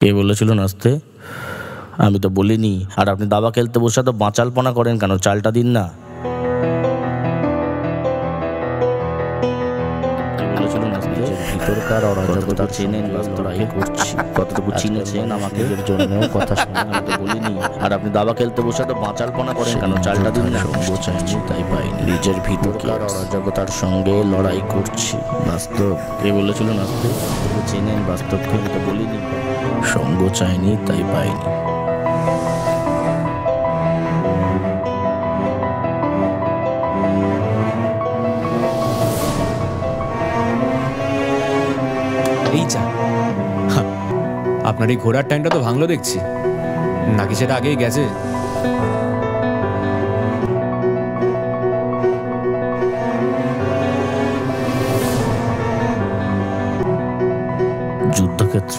কে বলেছিল নাচতে? আমি তো বলিনি। আর আপনি দাবা খেলতে বসে তো বাঁচালপনা করেন কেন? চালটা দিন না। কে বলেছিল নাচতে ভিতরকার অরাজকতা চেনেন বাস্তবাই করছি কতটুকু চিনেছেন আমাকে এর জন্য কথা শুনে আমি তো বলিনি। আর আপনি দাবা খেলতে বসে তো বাঁচালপনা করেন কেন? চালটা দিন না সঙ্গ চাইছি তাই পাইনি নিজের ভিতরকার অরাজকতার সঙ্গে লড়াই করছি। বাস্তব কে বলেছিল কতটুকু চেনেন বাস্তবকে আমি তো বলিনি। সঙ্গ চাইনি তাই পাইনি। এই চা আপনার এই ঘোরার টাইমটা তো ভাঙলো দেখছি। নাকি সেটা আগেই গেছে? যুদ্ধক্ষেত্র।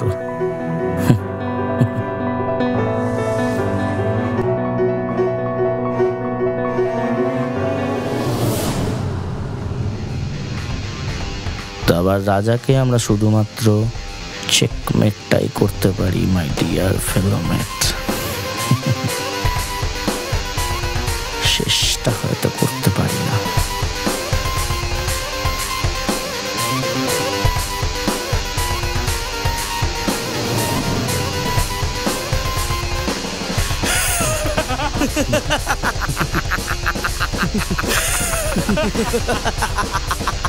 তো আবার রাজাকে আমরা শুধুমাত্র চেকমেটটাই করতে পারি মাই ডিয়ার ফেলোমেট শেষটা হয়তো করতে পারি না। ha ha ha ha